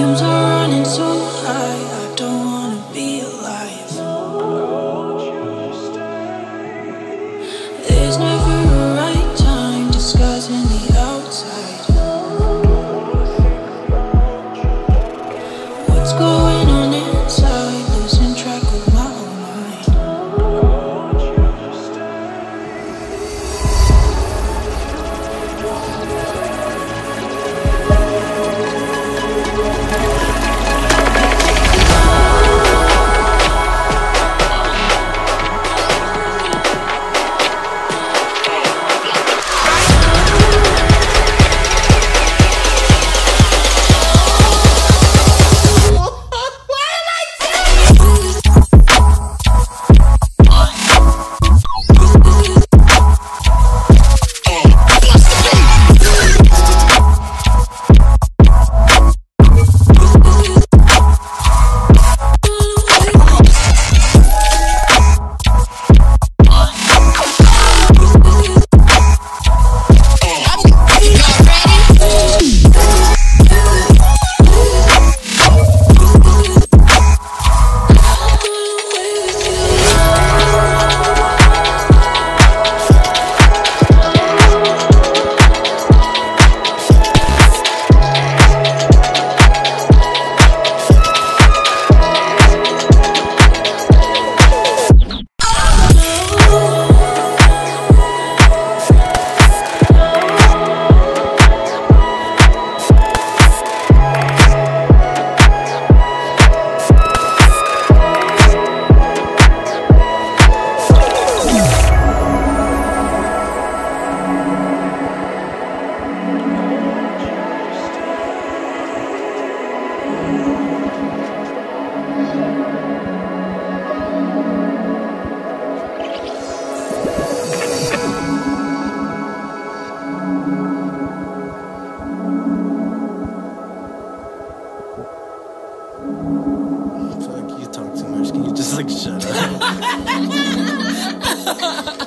seems talk. Can you just like shut up?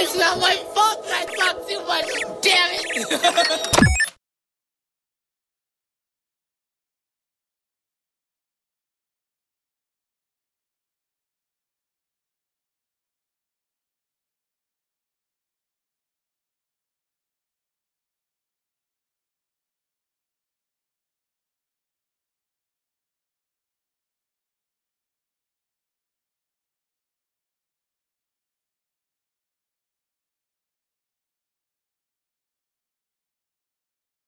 It's not my fault I talk too much. Damn it.